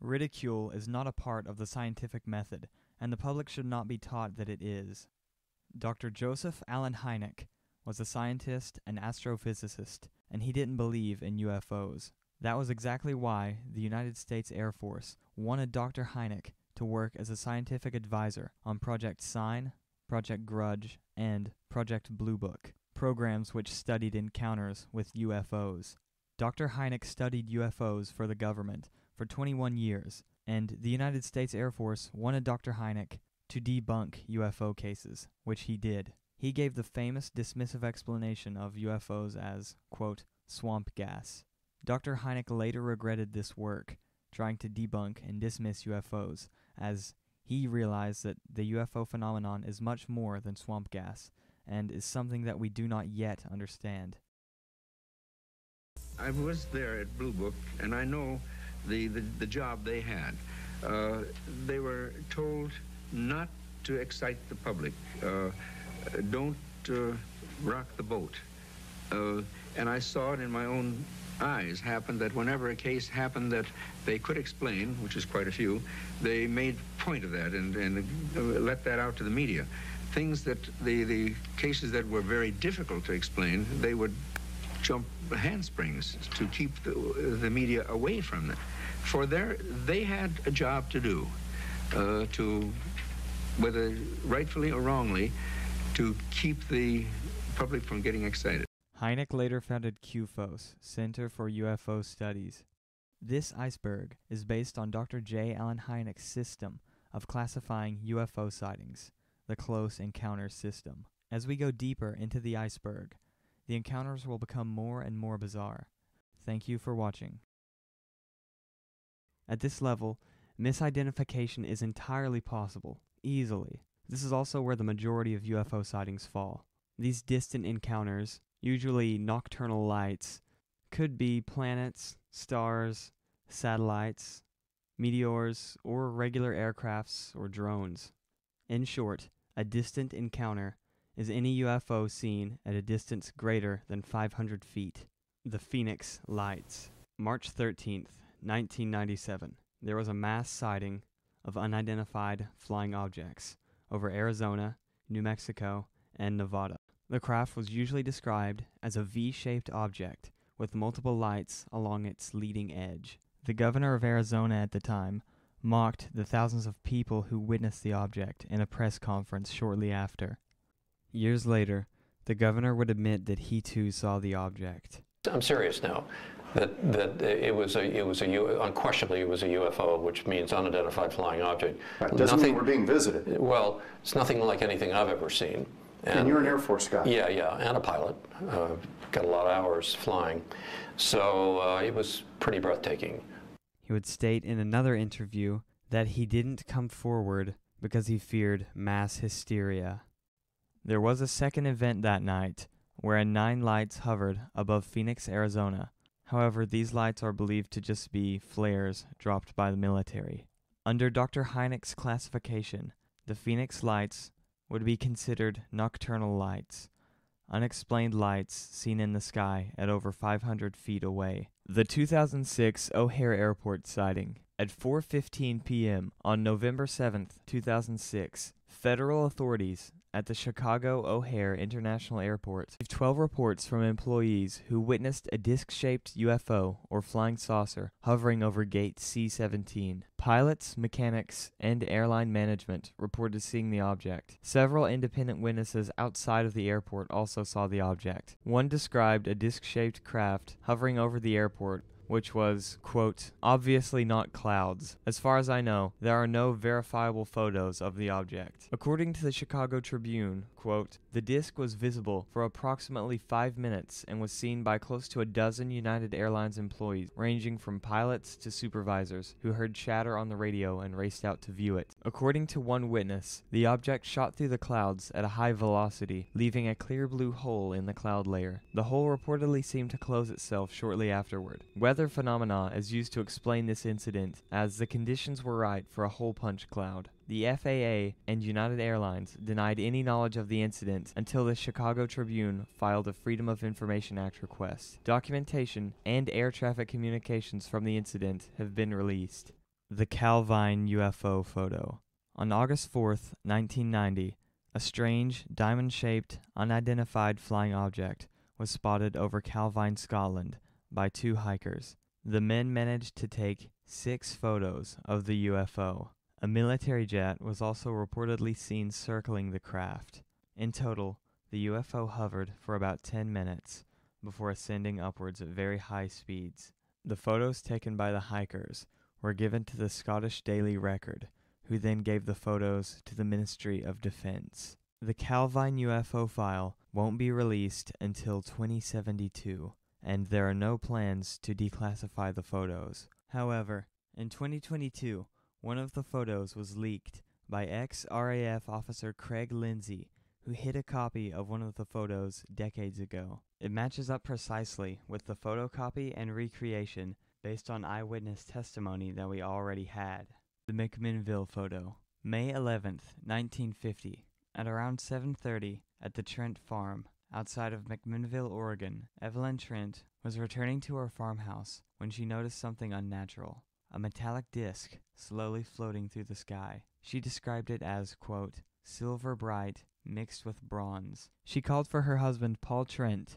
Ridicule is not a part of the scientific method, and the public should not be taught that it is. Dr. Joseph Allen Hynek was a scientist and astrophysicist, and he didn't believe in UFOs. That was exactly why the United States Air Force wanted Dr. Hynek to work as a scientific advisor on Project Sign, Project Grudge, and Project Blue Book, programs which studied encounters with UFOs. Dr. Hynek studied UFOs for the government for 21 years, and the United States Air Force wanted Dr. Hynek to debunk UFO cases, which he did. He gave the famous dismissive explanation of UFOs as, quote, swamp gas. Dr. Hynek later regretted this work, trying to debunk and dismiss UFOs, as he realized that the UFO phenomenon is much more than swamp gas and is something that we do not yet understand. I was there at Blue Book, and I know the, the, the job they had. Uh, they were told not to excite the public. Uh, don't uh, rock the boat. Uh, and I saw it in my own eyes happen that whenever a case happened that they could explain, which is quite a few, they made point of that and, and uh, let that out to the media. Things that the, the cases that were very difficult to explain, they would jump handsprings to keep the, the media away from them. For their, they had a job to do, uh, to, whether rightfully or wrongly, to keep the public from getting excited. Hynek later founded CUFOS, Center for UFO Studies. This iceberg is based on Dr. J. Allen Hynek's system of classifying UFO sightings, the Close Encounters System. As we go deeper into the iceberg, the encounters will become more and more bizarre. Thank you for watching. At this level, misidentification is entirely possible, easily. This is also where the majority of UFO sightings fall. These distant encounters, usually nocturnal lights, could be planets, stars, satellites, meteors, or regular aircrafts or drones. In short, a distant encounter is any UFO seen at a distance greater than 500 feet. The Phoenix Lights. March 13th, 1997. There was a mass sighting of unidentified flying objects over Arizona, New Mexico, and Nevada. The craft was usually described as a V shaped object with multiple lights along its leading edge. The governor of Arizona at the time mocked the thousands of people who witnessed the object in a press conference shortly after. Years later, the governor would admit that he too saw the object. I'm serious now. That, that it was a it was a U, unquestionably it was a UFO, which means unidentified flying object. Right. Doesn't nothing, mean we're being visited. Well, it's nothing like anything I've ever seen. And, and you're an Air Force guy. Yeah, yeah, and a pilot. Uh, got a lot of hours flying, so uh, it was pretty breathtaking. He would state in another interview that he didn't come forward because he feared mass hysteria. There was a second event that night wherein nine lights hovered above Phoenix, Arizona. However, these lights are believed to just be flares dropped by the military. Under Dr. Hynek's classification, the Phoenix lights would be considered nocturnal lights, unexplained lights seen in the sky at over 500 feet away. The 2006 O'Hare Airport sighting at 4:15 p.m. on November 7, 2006, federal authorities at the Chicago O'Hare International Airport received 12 reports from employees who witnessed a disc shaped UFO or flying saucer hovering over gate C 17. Pilots, mechanics, and airline management reported seeing the object. Several independent witnesses outside of the airport also saw the object. One described a disc shaped craft hovering over the airport which was, quote, obviously not clouds. As far as I know, there are no verifiable photos of the object. According to the Chicago Tribune, quote, the disk was visible for approximately five minutes and was seen by close to a dozen United Airlines employees, ranging from pilots to supervisors, who heard chatter on the radio and raced out to view it. According to one witness, the object shot through the clouds at a high velocity, leaving a clear blue hole in the cloud layer. The hole reportedly seemed to close itself shortly afterward. Whether weather phenomena is used to explain this incident as the conditions were right for a hole punch cloud. The FAA and United Airlines denied any knowledge of the incident until the Chicago Tribune filed a Freedom of Information Act request. Documentation and air traffic communications from the incident have been released. The Calvine UFO photo. On August 4th, 1990, a strange, diamond shaped, unidentified flying object was spotted over Calvine, Scotland, by two hikers. The men managed to take six photos of the UFO. A military jet was also reportedly seen circling the craft. In total, the UFO hovered for about 10 minutes before ascending upwards at very high speeds. The photos taken by the hikers were given to the Scottish Daily Record, who then gave the photos to the Ministry of Defense. The Calvine UFO file won't be released until 2072, and there are no plans to declassify the photos. However, in 2022, one of the photos was leaked by ex RAF officer Craig Lindsay, who hid a copy of one of the photos decades ago. It matches up precisely with the photocopy and recreation based on eyewitness testimony that we already had. The McMinnville photo. May 11th, 1950, at around 7:30 at the Trent farm outside of McMinnville, Oregon, Evelyn Trent was returning to her farmhouse when she noticed something unnatural, a metallic disc slowly floating through the sky. She described it as, quote, silver bright mixed with bronze. She called for her husband, Paul Trent,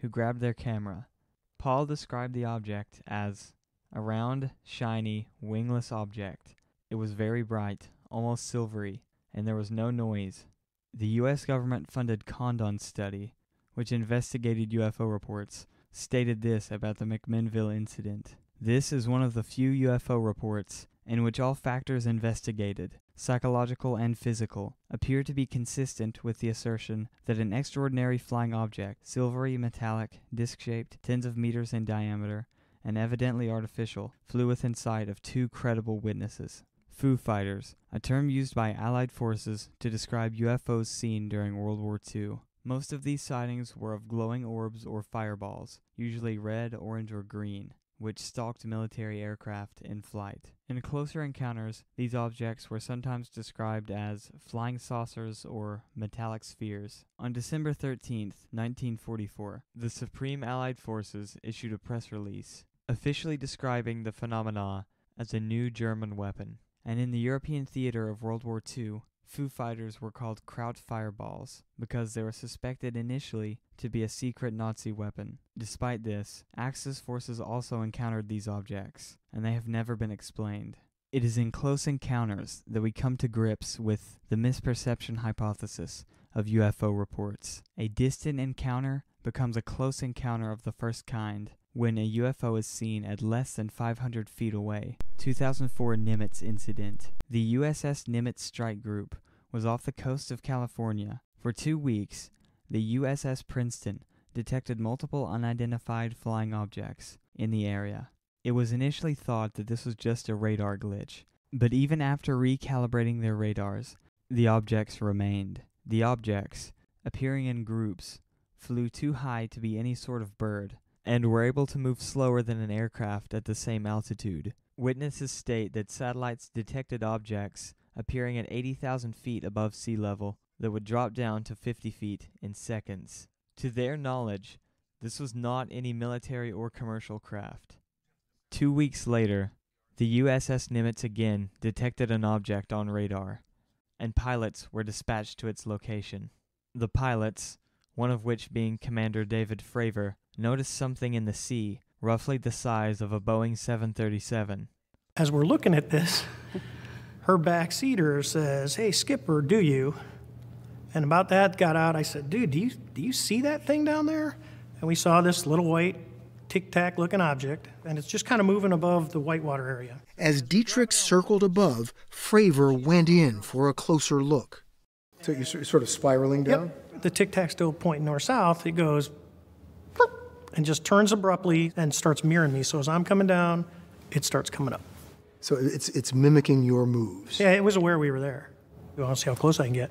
who grabbed their camera. Paul described the object as a round, shiny, wingless object. It was very bright, almost silvery, and there was no noise. The U.S. government funded Condon study, which investigated UFO reports, stated this about the McMinnville incident. This is one of the few UFO reports in which all factors investigated, psychological and physical, appear to be consistent with the assertion that an extraordinary flying object, silvery, metallic, disc shaped, tens of meters in diameter, and evidently artificial, flew within sight of two credible witnesses. Foo Fighters, a term used by Allied forces to describe UFOs seen during World War II. Most of these sightings were of glowing orbs or fireballs, usually red, orange, or green which stalked military aircraft in flight. In closer encounters, these objects were sometimes described as flying saucers or metallic spheres. On December 13, 1944, the Supreme Allied Forces issued a press release officially describing the phenomena as a new German weapon. And in the European theater of World War II, Foo Fighters were called Kraut fireballs because they were suspected initially to be a secret Nazi weapon. Despite this, Axis forces also encountered these objects, and they have never been explained. It is in close encounters that we come to grips with the misperception hypothesis of UFO reports. A distant encounter becomes a close encounter of the first kind when a UFO is seen at less than 500 feet away. 2004 Nimitz incident. The USS Nimitz strike group was off the coast of California. For two weeks, the USS Princeton detected multiple unidentified flying objects in the area. It was initially thought that this was just a radar glitch, but even after recalibrating their radars, the objects remained. The objects, appearing in groups, flew too high to be any sort of bird, and were able to move slower than an aircraft at the same altitude. Witnesses state that satellites detected objects appearing at 80,000 feet above sea level that would drop down to 50 feet in seconds. To their knowledge, this was not any military or commercial craft. Two weeks later, the USS Nimitz again detected an object on radar, and pilots were dispatched to its location. The pilots, one of which being Commander David Fravor, noticed something in the sea roughly the size of a Boeing 737. As we're looking at this, her backseater says, Hey, Skipper, do you? And about that got out, I said, Dude, do you, do you see that thing down there? And we saw this little white tic tac looking object, and it's just kind of moving above the whitewater area. As Dietrich circled above, Fravor went in for a closer look. So you're sort of spiraling down? Yep. The tic tac still pointing north south. It goes and just turns abruptly and starts mirroring me. So as I'm coming down, it starts coming up. So it's it's mimicking your moves. Yeah, it was aware we were there. You want to see how close I can get.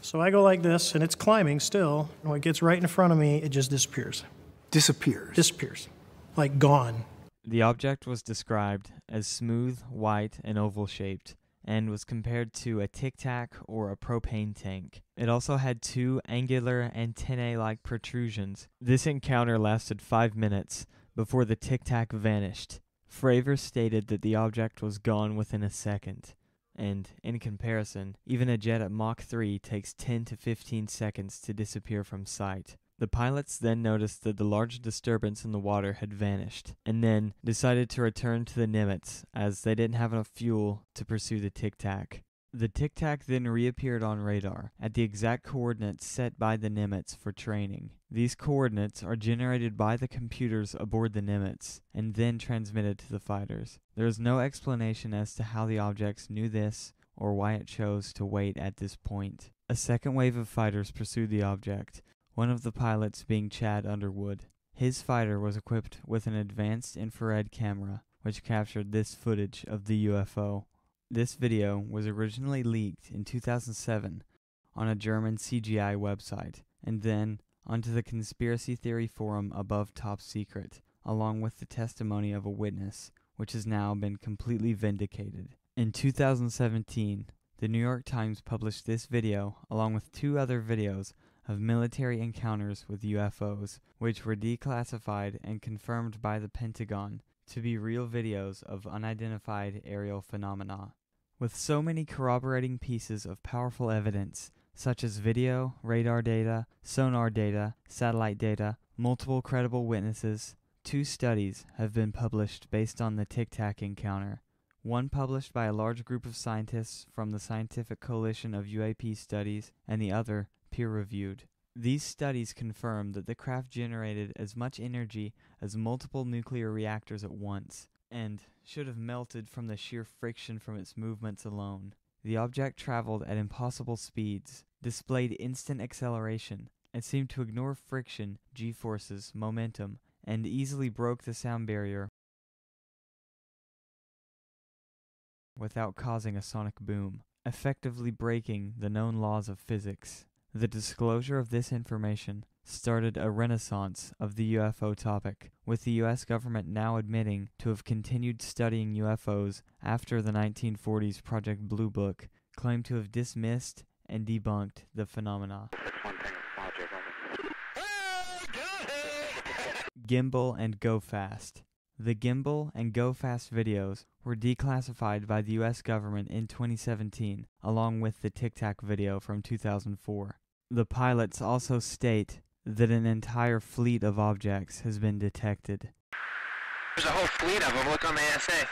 So I go like this, and it's climbing still. And when it gets right in front of me, it just disappears. Disappears. Disappears. Like gone. The object was described as smooth, white, and oval shaped, and was compared to a tic tac or a propane tank. It also had two angular antennae like protrusions. This encounter lasted five minutes before the tic tac vanished. Fravor stated that the object was gone within a second, and, in comparison, even a jet at Mach 3 takes 10 to 15 seconds to disappear from sight. The pilots then noticed that the large disturbance in the water had vanished, and then decided to return to the Nimitz as they didn't have enough fuel to pursue the Tic Tac. The Tic Tac then reappeared on radar at the exact coordinates set by the Nimitz for training. These coordinates are generated by the computers aboard the Nimitz and then transmitted to the fighters. There is no explanation as to how the objects knew this or why it chose to wait at this point. A second wave of fighters pursued the object, one of the pilots being Chad Underwood. His fighter was equipped with an advanced infrared camera, which captured this footage of the UFO. This video was originally leaked in 2007 on a German CGI website, and then onto the conspiracy theory forum above Top Secret, along with the testimony of a witness, which has now been completely vindicated. In 2017, the New York Times published this video along with two other videos of military encounters with UFOs, which were declassified and confirmed by the Pentagon to be real videos of unidentified aerial phenomena. With so many corroborating pieces of powerful evidence, such as video, radar data, sonar data, satellite data, multiple credible witnesses, two studies have been published based on the Tic Tac encounter. One published by a large group of scientists from the Scientific Coalition of UAP Studies, and the other peer reviewed. These studies confirm that the craft generated as much energy as multiple nuclear reactors at once, and should have melted from the sheer friction from its movements alone. The object traveled at impossible speeds, displayed instant acceleration, and seemed to ignore friction, g forces, momentum, and easily broke the sound barrier without causing a sonic boom, effectively breaking the known laws of physics. The disclosure of this information started a renaissance of the UFO topic, with the US government now admitting to have continued studying UFOs after the 1940s Project Blue Book claimed to have dismissed and debunked the phenomena. Gimbal and Go Fast. The Gimbal and Go Fast videos were declassified by the US government in 2017, along with the Tic Tac video from 2004. The pilots also state that an entire fleet of objects has been detected. There's a whole fleet of them. Look on the ASA.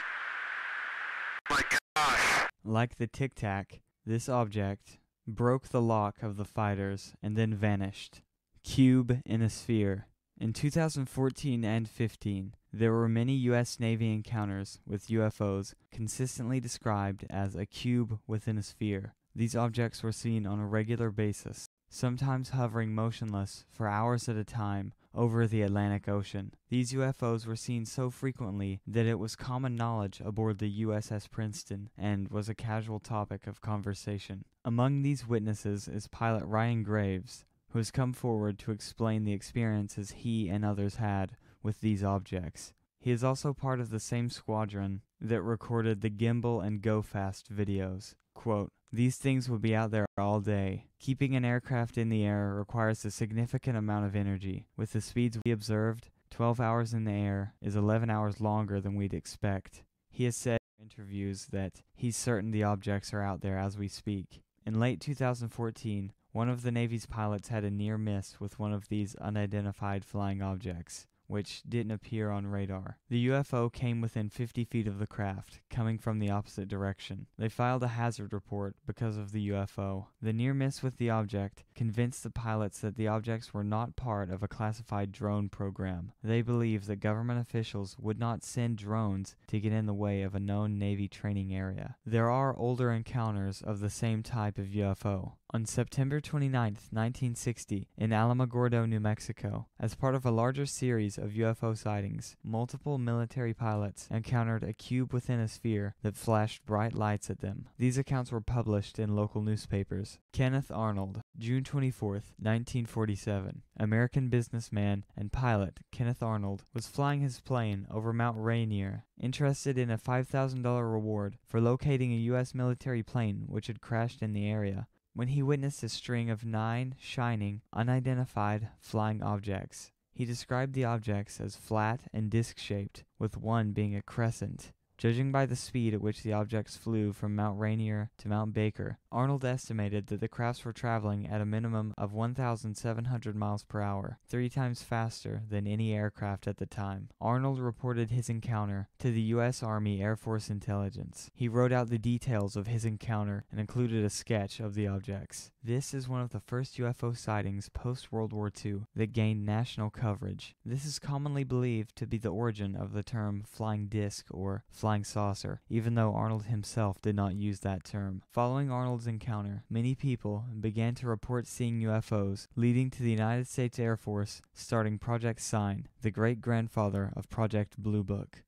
My gosh. Like the Tic Tac, this object broke the lock of the fighters and then vanished. Cube in a sphere. In 2014 and 15, there were many U.S. Navy encounters with UFOs consistently described as a cube within a sphere. These objects were seen on a regular basis, sometimes hovering motionless for hours at a time over the Atlantic Ocean. These UFOs were seen so frequently that it was common knowledge aboard the USS Princeton and was a casual topic of conversation. Among these witnesses is pilot Ryan Graves, who has come forward to explain the experiences he and others had with these objects. He is also part of the same squadron that recorded the Gimbal and Go Fast videos. Quote, these things will be out there all day. Keeping an aircraft in the air requires a significant amount of energy. With the speeds we observed, 12 hours in the air is 11 hours longer than we'd expect. He has said in interviews that he's certain the objects are out there as we speak. In late 2014, one of the Navy's pilots had a near miss with one of these unidentified flying objects which didn't appear on radar. The UFO came within 50 feet of the craft, coming from the opposite direction. They filed a hazard report because of the UFO. The near miss with the object convinced the pilots that the objects were not part of a classified drone program. They believed that government officials would not send drones to get in the way of a known Navy training area. There are older encounters of the same type of UFO. On September 29, 1960, in Alamogordo, New Mexico, as part of a larger series of UFO sightings, multiple military pilots encountered a cube within a sphere that flashed bright lights at them. These accounts were published in local newspapers. Kenneth Arnold, June 24, 1947. American businessman and pilot Kenneth Arnold was flying his plane over Mount Rainier, interested in a $5,000 reward for locating a U.S. military plane which had crashed in the area when he witnessed a string of nine shining, unidentified flying objects. He described the objects as flat and disc shaped, with one being a crescent. Judging by the speed at which the objects flew from Mount Rainier to Mount Baker, Arnold estimated that the crafts were traveling at a minimum of 1,700 miles per hour, three times faster than any aircraft at the time. Arnold reported his encounter to the U.S. Army Air Force Intelligence. He wrote out the details of his encounter and included a sketch of the objects. This is one of the first UFO sightings post World War II that gained national coverage. This is commonly believed to be the origin of the term flying disc or flying saucer, even though Arnold himself did not use that term. Following Arnold's encounter, many people began to report seeing UFOs, leading to the United States Air Force starting Project Sign, the great grandfather of Project Blue Book.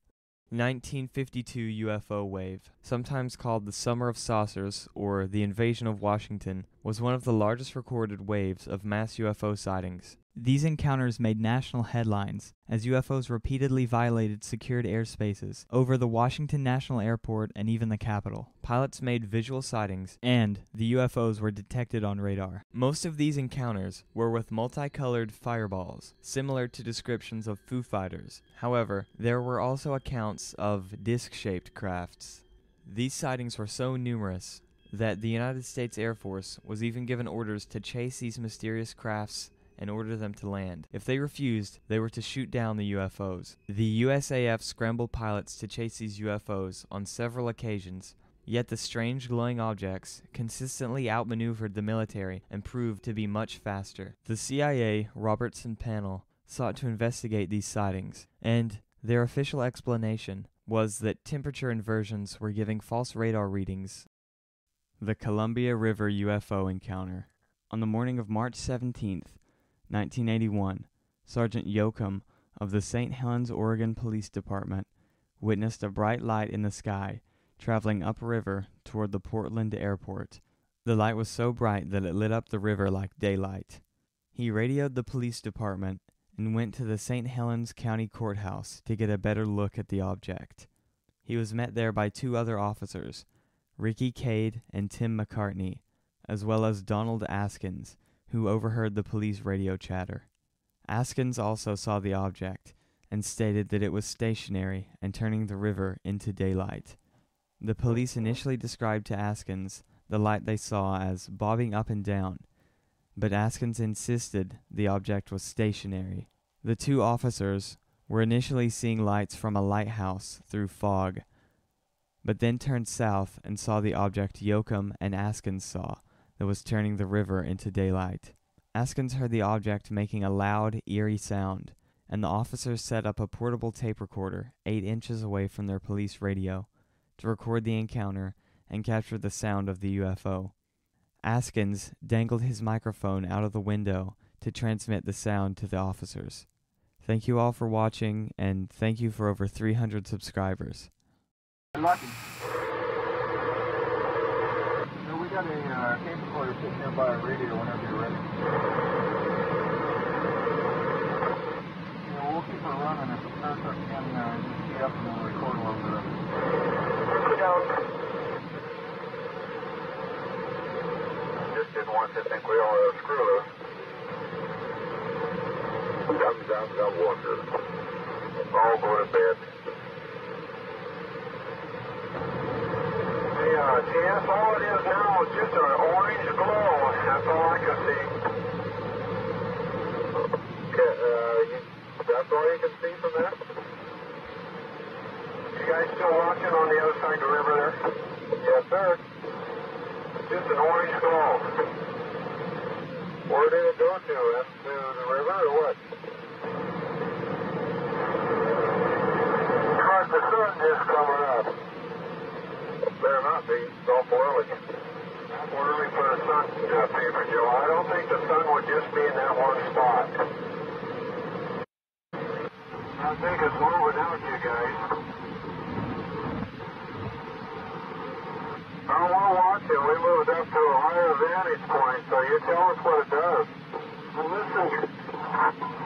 1952 UFO wave, sometimes called the Summer of Saucers or the Invasion of Washington, was one of the largest recorded waves of mass UFO sightings. These encounters made national headlines as UFOs repeatedly violated secured airspaces over the Washington National Airport and even the Capitol. Pilots made visual sightings, and the UFOs were detected on radar. Most of these encounters were with multicolored fireballs, similar to descriptions of Foo Fighters. However, there were also accounts of disc shaped crafts. These sightings were so numerous that the United States Air Force was even given orders to chase these mysterious crafts and order them to land. If they refused, they were to shoot down the UFOs. The USAF scrambled pilots to chase these UFOs on several occasions, yet the strange glowing objects consistently outmaneuvered the military and proved to be much faster. The CIA Robertson panel sought to investigate these sightings, and their official explanation was that temperature inversions were giving false radar readings. The Columbia River UFO encounter. On the morning of March 17, 1981, Sergeant Yoakum of the St. Helens, Oregon Police Department witnessed a bright light in the sky traveling upriver toward the Portland airport. The light was so bright that it lit up the river like daylight. He radioed the police department and went to the St. Helens County Courthouse to get a better look at the object. He was met there by two other officers, Ricky Cade and Tim McCartney, as well as Donald Askins, who overheard the police radio chatter. Askins also saw the object and stated that it was stationary and turning the river into daylight. The police initially described to Askins the light they saw as bobbing up and down, but Askins insisted the object was stationary. The two officers were initially seeing lights from a lighthouse through fog, but then turned south and saw the object Yoakum and Askins saw that was turning the river into daylight. Askins heard the object making a loud, eerie sound, and the officers set up a portable tape recorder eight inches away from their police radio to record the encounter and capture the sound of the UFO. Askins dangled his microphone out of the window to transmit the sound to the officers. Thank you all for watching, and thank you for over 300 subscribers. Lucky. No, we got a uh, tape recorder sitting there nearby a radio whenever you're ready. We'll keep running. If uh, up and we'll record a little bit. Just didn't want to think we all uh, screw loose. Down, down, water. All go to bed. Hey, uh, TS, all it is now is just an orange glow. That's all I can see. Okay, uh, you, that's all you can see from there? You guys still watching on the other side of the river there? Yes, sir. Just an orange glow. Where did it go to? Up to the river or what? Cause the sun is coming up. Better not be. It's awful early. Awful early for the sun uh, paper, Joe. I don't think the sun would just be in that one spot. I think it's moving without you guys. Oh, we're watching. We moved up to a higher vantage point, so you tell us what it does. Well, listen.